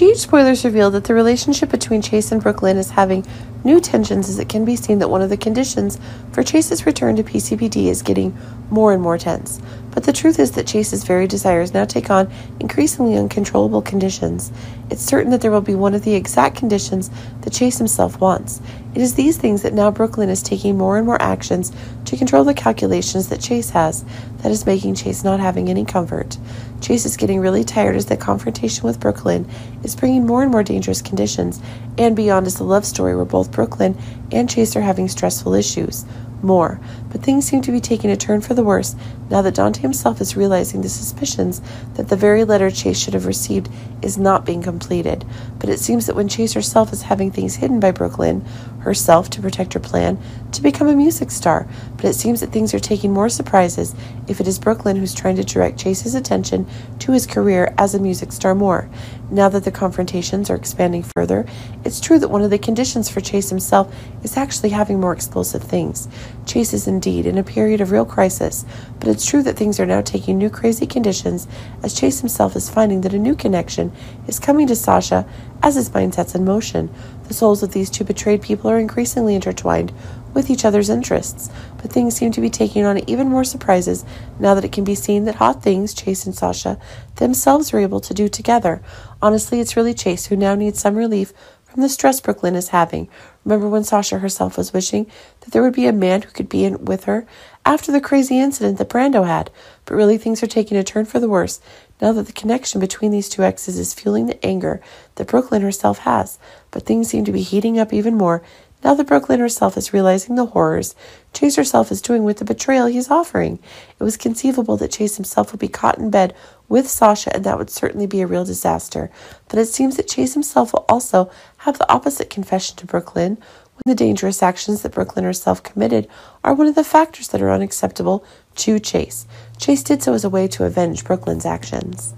GH spoilers reveal that the relationship between Chase and Brook Lynn is having new tensions as it can be seen that one of the conditions for Chase's return to PCPD is getting more and more tense. But the truth is that Chase's very desires now take on increasingly uncontrollable conditions. It's certain that there will be one of the exact conditions that Chase himself wants. It is these things that now Brook Lynn is taking more and more actions to control the calculations that Chase has that is making Chase not having any comfort. Chase is getting really tired as the confrontation with Brook Lynn is bringing more and more dangerous conditions, and beyond is the love story where both Brook Lynn and Chase are having stressful issues. More, but things seem to be taking a turn for the worse now that Dante himself is realizing the suspicions that the very letter Chase should have received is not being completed. But it seems that when Chase herself is having things hidden by Brook Lynn, herself to protect her plan to become a music star, but it seems that things are taking more surprises if it is Brook Lynn who's trying to direct Chase's attention to his career as a music star more. Now that the confrontations are expanding further, it's true that one of the conditions for Chase himself is actually having more explosive things. Chase is indeed in a period of real crisis, but it's true that things are now taking new crazy conditions as Chase himself is finding that a new connection is coming to Sasha as his mind sets in motion. The souls of these two betrayed people are increasingly intertwined with each other's interests, but things seem to be taking on even more surprises now that it can be seen that hot things Chase and Sasha themselves are able to do together. Honestly, it's really Chase who now needs some relief from the stress Brook Lynn is having. Remember when Sasha herself was wishing that there would be a man who could be in with her after the crazy incident that Brando had? But really, things are taking a turn for the worse now that the connection between these two exes is fueling the anger that Brook Lynn herself has. But things seem to be heating up even more now that Brook Lynn herself is realizing the horrors Chase herself is doing with the betrayal he's offering. It was conceivable that Chase himself would be caught in bed with Sasha, and that would certainly be a real disaster. But it seems that Chase himself will also have the opposite confession to Brook Lynn when the dangerous actions that Brook Lynn herself committed are one of the factors that are unacceptable to Chase. Chase did so as a way to avenge Brook Lynn's actions.